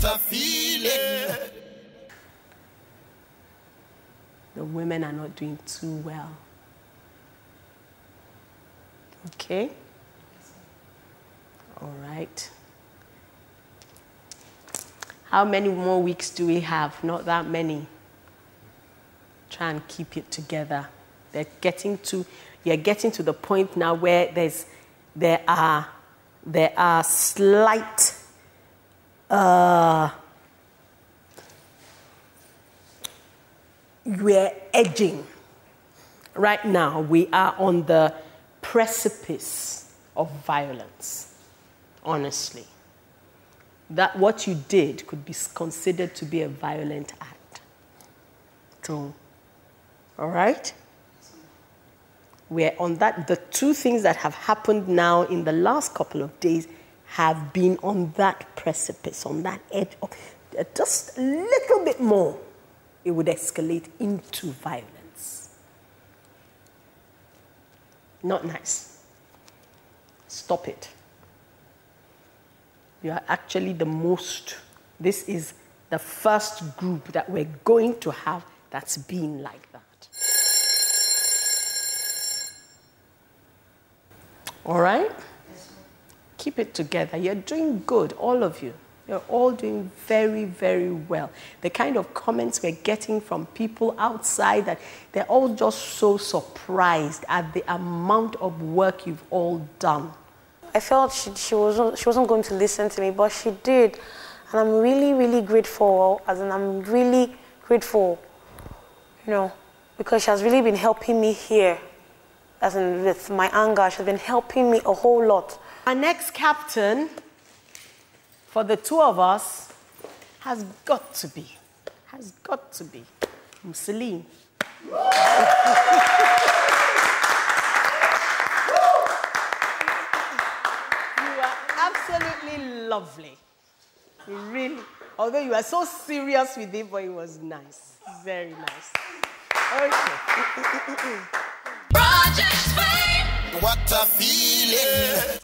Feeling. The women are not doing too well. Okay? All right. How many more weeks do we have? Not that many. Try and keep it together. They're getting to, you're getting to the point now where there's, there are, there are slight, uh, we're edging. Right now, we are on the precipice of violence, honestly. That what you did could be considered to be a violent act. So, all right? We're on that. The two things that have happened now in the last couple of days have been on that precipice, on that edge of uh, just a little bit more, it would escalate into violence. Not nice. Stop it. You are actually the most, this is the first group that we're going to have that's been like that. All right? Keep it together. You're doing good, all of you. You're all doing very, very well. The kind of comments we're getting from people outside that they're all just so surprised at the amount of work you've all done. I felt she, she, wasn't, she wasn't going to listen to me, but she did. And I'm really, really grateful. As in, I'm really grateful, you know, because she has really been helping me here. As in, with my anger, she's been helping me a whole lot. Our next captain for the two of us has got to be, has got to be Mussolini. you are absolutely lovely. You really, although you are so serious with it, but it was nice. Very nice. Okay. Project Fame. What a feeling.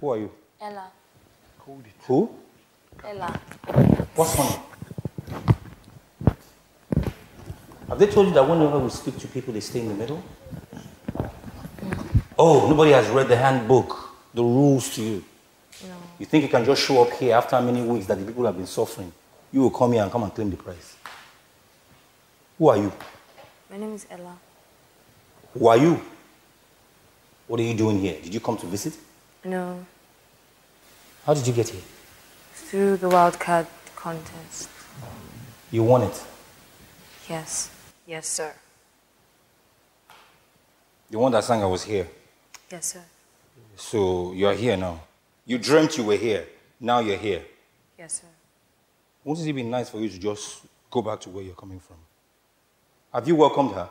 Who are you? Ella. Who? Ella. What's funny? Have they told you that whenever we speak to people, they stay in the middle? Mm. Oh, nobody has read the handbook, the rules to you. No. You think you can just show up here after many weeks that the people have been suffering? You will come here and come and claim the prize. Who are you? My name is Ella. Who are you? What are you doing here? Did you come to visit? No. How did you get here? Through the wildcat contest. You won it. Yes. Yes, sir. The one that sang I was here. Yes, sir. So you're here now. You dreamt you were here. Now you're here. Yes, sir. Wouldn't it be nice for you to just go back to where you're coming from? Have you welcomed her?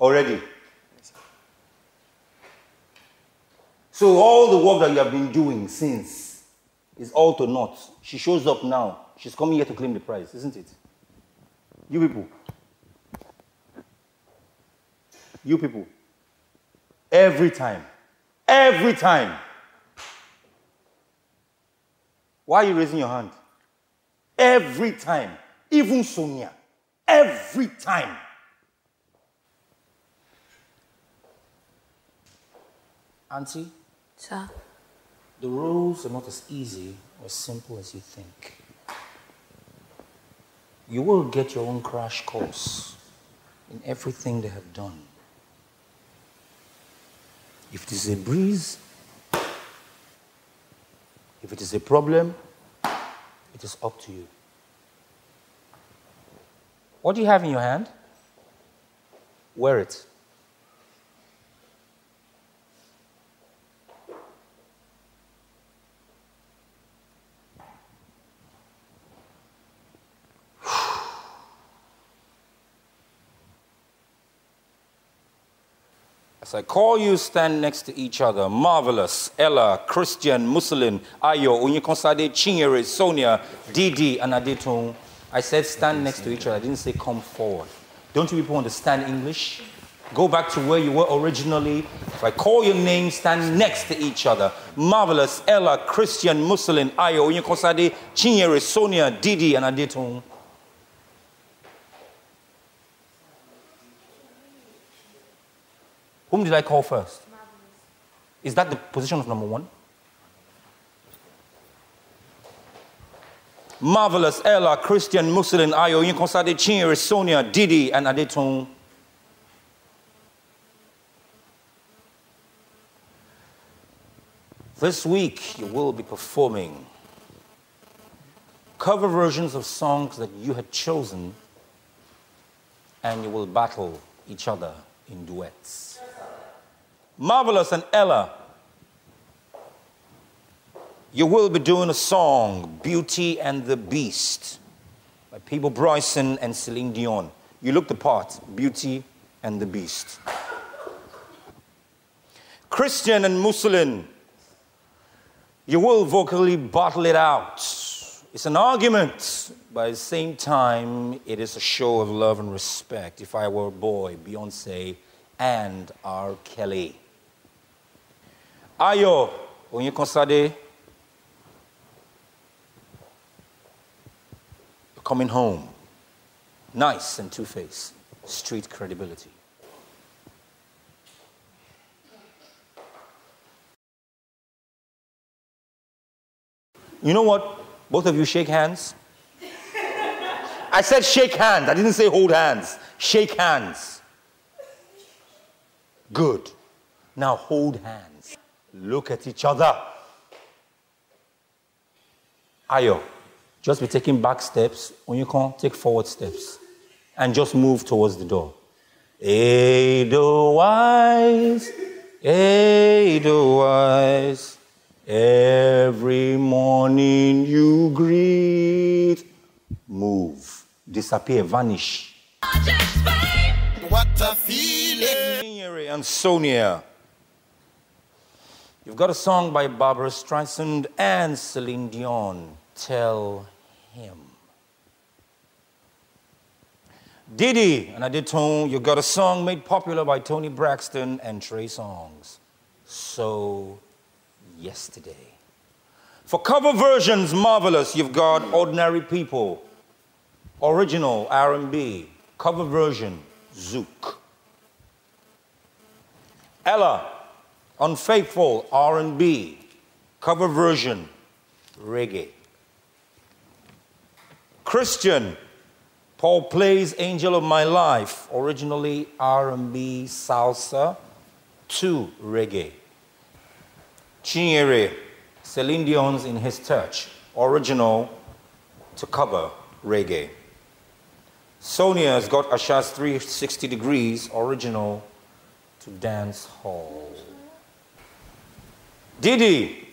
Already? So all the work that you have been doing since is all to naught. She shows up now. She's coming here to claim the prize, isn't it? You people. You people. Every time. Every time. Why are you raising your hand? Every time. Even Sonia. Every time. Auntie, Sir. the rules are not as easy or simple as you think. You will get your own crash course in everything they have done. If it is a breeze, if it is a problem, it is up to you. What do you have in your hand? Wear it. As I call you, stand next to each other. Marvelous, Ella, Christian, Muslim, Ayo, Onyekonsade, Chinyere, Sonia, Didi, and Adetun. I said stand next to each other. I didn't say come forward. Don't you people understand English? Go back to where you were originally. If I call your name, stand next to each other. Marvelous, Ella, Christian, Muslim, Ayo, Onyekosade, Chinyere, Sonia, Didi, and Adetun. Whom did I call first? Is that the position of number one? Marvelous, Ella, Christian, Muslin, Ayo, Onyekosade, Chinyere, Sonia, Didi, and Adetun. This week, you will be performing cover versions of songs that you had chosen, and you will battle each other in duets. Marvelous and Ella, you will be doing a song, Beauty and the Beast, by Peabo Bryson and Celine Dion. You look the part, Beauty and the Beast. Christian and Muslin, you will vocally bottle it out. It's an argument, but at the same time, it is a show of love and respect. If I were a boy, Beyonce and R. Kelly. Ayo, Onyekonsade, coming home. Nice and two faced. Street credibility. You know what? Both of you shake hands. I said shake hands. I didn't say hold hands. Shake hands. Good. Now hold hands. Look at each other. Ayo, just be taking back steps. When you come, take forward steps. And just move towards the door. Edelweiss, Edelweiss. Every morning you greet, move, disappear, vanish. What a feeling. And Sonia. You've got a song by Barbra Streisand and Celine Dion. Tell him. Didi and Adetun, you've got a song made popular by Toni Braxton and Trey Songz. So yesterday. For cover versions, marvelous. You've got Ordinary People, original R&B, cover version, Zouk. Ella, Unfaithful, R&B, cover version, reggae. Christian, Paul Play's Angel of My Life, originally R&B, salsa, to reggae. Chinyere, Celine Dion's In His Touch, original to cover reggae. Sonia's got Asa's 360 Degrees, original to dance hall. Didi,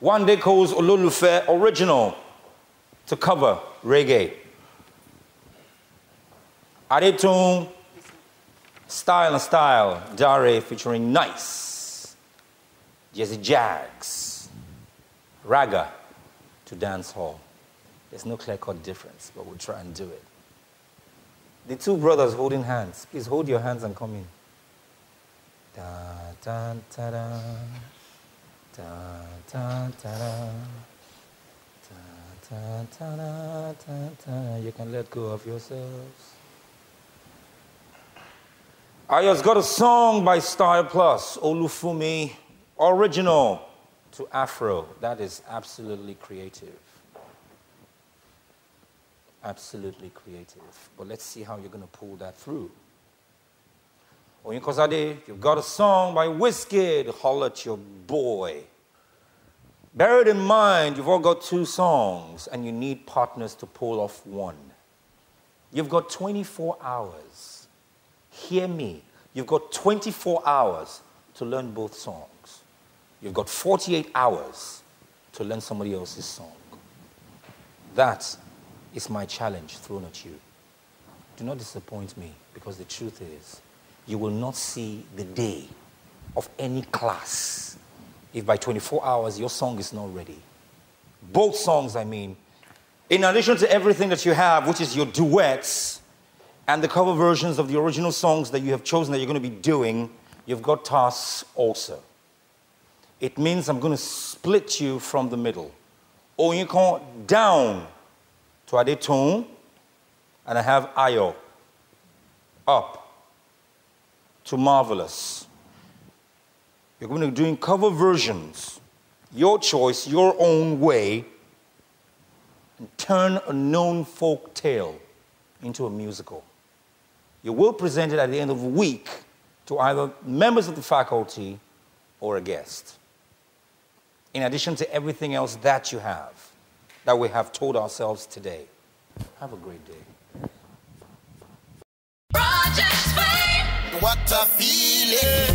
Wande Coal's Ololufe, original to cover reggae. Adetun, Style and Style, Dare featuring Nice. Jesse Jagz, Raga to dance hall. There's no clear cut difference, but we'll try and do it. The two brothers holding hands. Please hold your hands and come in. Da, da, da, You can let go of yourselves. Ayo's got a song by Style Plus, Olufunmi, original to Afro. That is absolutely creative. Absolutely creative. But let's see how you're going to pull that through. Onyekosade, you've got a song by Wizkid, Holler at Your Boy. Bear it in mind, you've all got two songs and you need partners to pull off one. You've got 24 hours. Hear me. You've got 24 hours to learn both songs. You've got 48 hours to learn somebody else's song. That is my challenge thrown at you. Do not disappoint me because the truth is, you will not see the day of any class if by 24 hours your song is not ready. Both songs, I mean. In addition to everything that you have, which is your duets and the cover versions of the original songs that you have chosen that you're going to be doing, you've got tasks also. It means I'm going to split you from the middle. Or you come down to Adetun, and I have Ayo up to Marvelous. You're going to be doing cover versions, your choice, your own way, and turn a known folk tale into a musical. You will present it at the end of the week to either members of the faculty or a guest. In addition to everything else that you have, that we have told ourselves today. Have a great day. What a feeling.